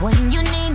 when you need